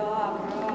Dobro.